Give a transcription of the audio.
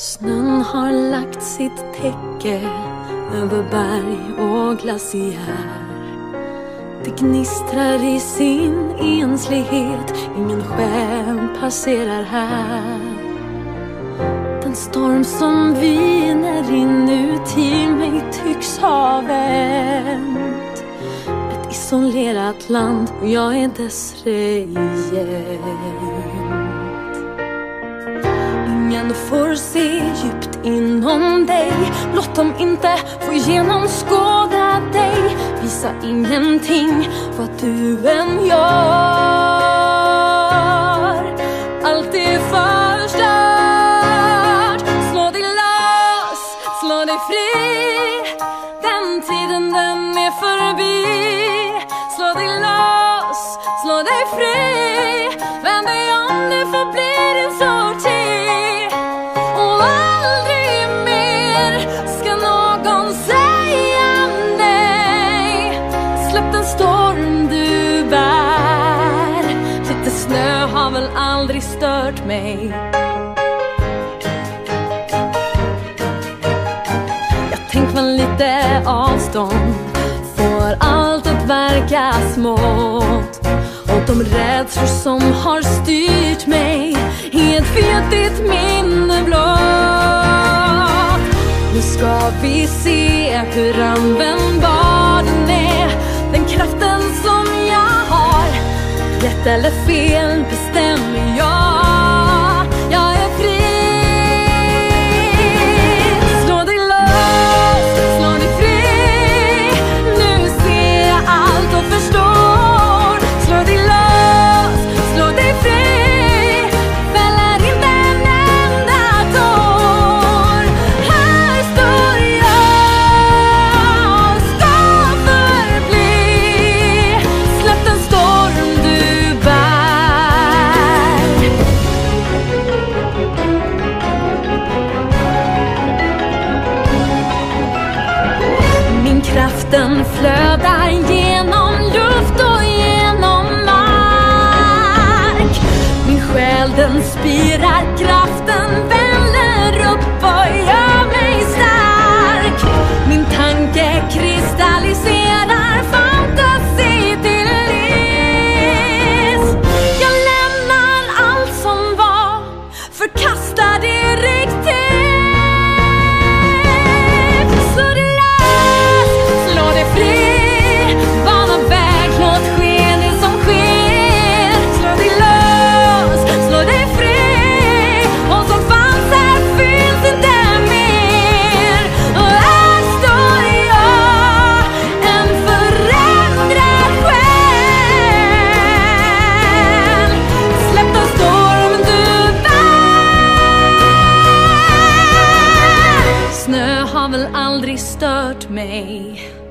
Snön har lagt sitt täcke över berg och glaciär. Det gnistrar i sin enslighet, ingen själ passerar här. Den storm som viner inuti mig tycks ha vänt. Ett isolerat land och jag är dess regent. Ingen får se djupt inom dig. Låt dem inte få genomskåda dig. Visa ingenting vad du än gör. Allt är förstört. Slå dig lös, slå dig fri. Den tiden den är förbi. Slå dig lös, slå dig fri. Aldrig stört mig. Jag tänk man lite avstånd. Får allt att verka smått. Och de rädslor som har styrt mig I ett fetigt minne blott Nu ska vi se hur användbar den är. Den kraften som jag har. Rätt eller fel Vatten flödar genom luft och genom mark. Min själ den spirar, kraft. Snö har